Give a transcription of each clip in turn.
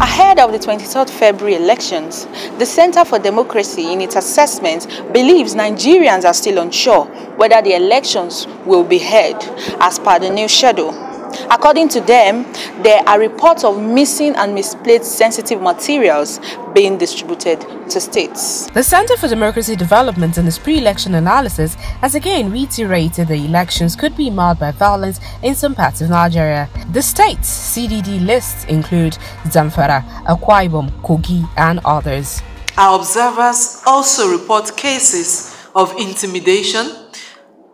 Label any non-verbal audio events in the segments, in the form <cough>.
Ahead of the 23rd February elections, the Center for Democracy in its assessment believes Nigerians are still unsure whether the elections will be held as per the new schedule. According to them, there are reports of missing and misplaced sensitive materials being distributed to states. The Center for Democracy Development in its pre-election analysis has again reiterated the elections could be marred by violence in some parts of Nigeria. The states CDD lists include Zamfara, Akwa Ibom, Kogi and others. Our observers also report cases of intimidation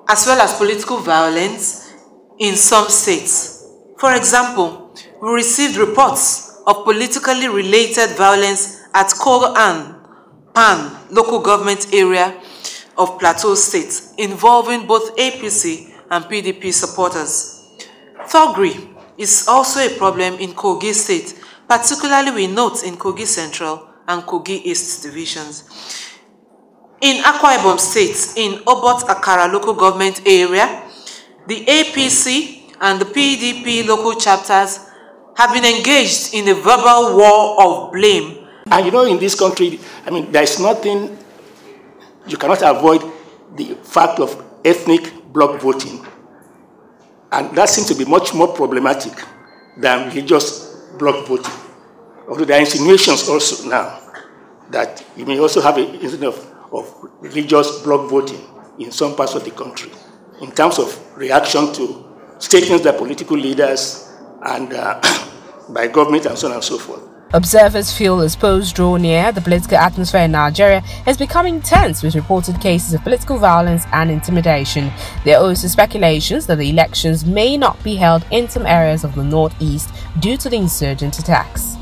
as well as political violence in some states. For example, we received reports of politically related violence at Qua'an Pan, local government area of Plateau State, involving both APC and PDP supporters. Thuggery is also a problem in Kogi State, particularly we note in Kogi Central and Kogi East divisions. In Akwa Ibom State, in Obot Akara local government area, the APC and the PDP local chapters have been engaged in a verbal war of blame. And you know, in this country, I mean, there's nothing, you cannot avoid the fact of ethnic bloc voting. And that seems to be much more problematic than religious bloc voting. Although there are insinuations also now that you may also have a incident of, of religious bloc voting in some parts of the country in terms of reaction to statements by political leaders and uh, <coughs> by government and so on and so forth. Observers feel as polls draw near, the political atmosphere in Nigeria is becoming tense with reported cases of political violence and intimidation. There are also speculations that the elections may not be held in some areas of the northeast due to the insurgent attacks.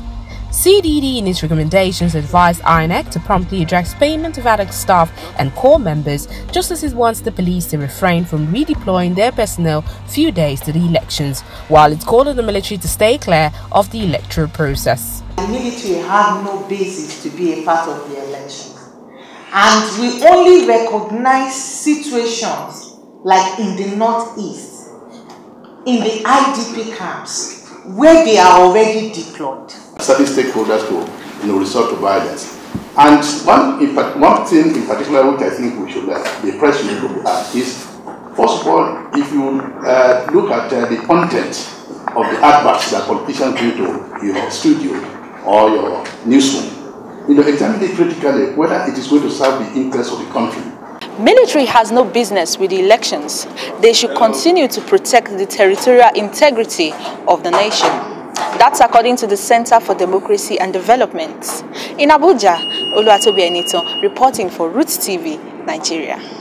CDD in its recommendations advised INEC to promptly address payment of ad hoc staff and corps members, just as it wants the police to refrain from redeploying their personnel few days to the elections, while it called on the military to stay clear of the electoral process. The military have no basis to be a part of the elections. And we only recognize situations like in the northeast, in the IDP camps, where they are already deployed certain stakeholders to you know, resort to violence. And one, in, one thing in particular which I think we should uh, be look at is, first of all, if you uh, look at uh, the content of the adverts that politicians bring to your studio or your newsroom, you know, examine it critically whether it is going to serve the interests of the country. Military has no business with the elections. They should continue to protect the territorial integrity of the nation. That's according to the Center for Democracy and Development. In Abuja, Oluwatobi Enito reporting for Roots TV, Nigeria.